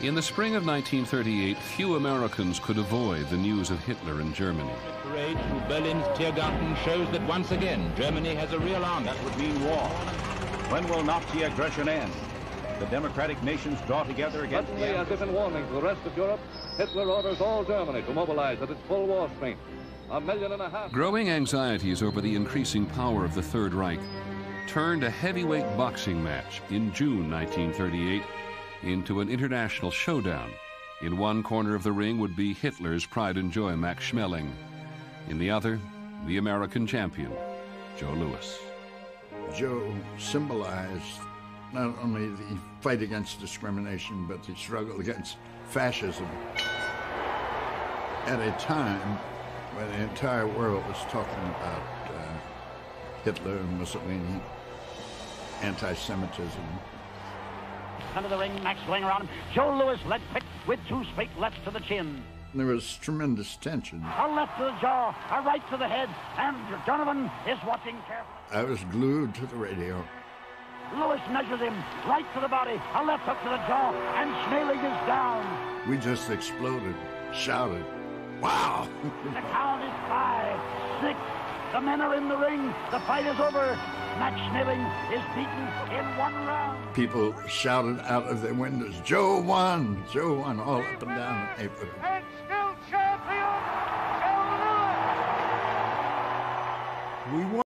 In the spring of 1938, few Americans could avoid the news of Hitler in Germany. The parade through Berlin's Tiergarten shows that once again Germany has a real army. That would mean war. When will Nazi aggression end? The democratic nations draw together against Suddenly, the as if in warning to the rest of Europe, Hitler orders all Germany to mobilize at its full war strength. A million and a half. Growing anxieties over the increasing power of the Third Reich turned a heavyweight boxing match in June 1938 into an international showdown. In one corner of the ring would be Hitler's pride and joy, Max Schmeling. In the other, the American champion, Joe Louis. Joe symbolized not only the fight against discrimination, but the struggle against fascism at a time when the entire world was talking about uh, Hitler and Mussolini, anti-Semitism. Under the ring, Max swing around him. Joe Louis led quick with two straight lefts to the chin. There was tremendous tension. A left to the jaw, a right to the head, and Donovan is watching carefully. I was glued to the radio. Louis measures him right to the body, a left hook to the jaw, and Schmeling is down. We just exploded, shouted, wow! The count is five, six. The men are in the ring. The fight is over. Max Schmeling is beaten in one round. People shouted out of their windows, Joe won! Joe won, all up and down the neighborhood. And still champion, Joe Louis. We won!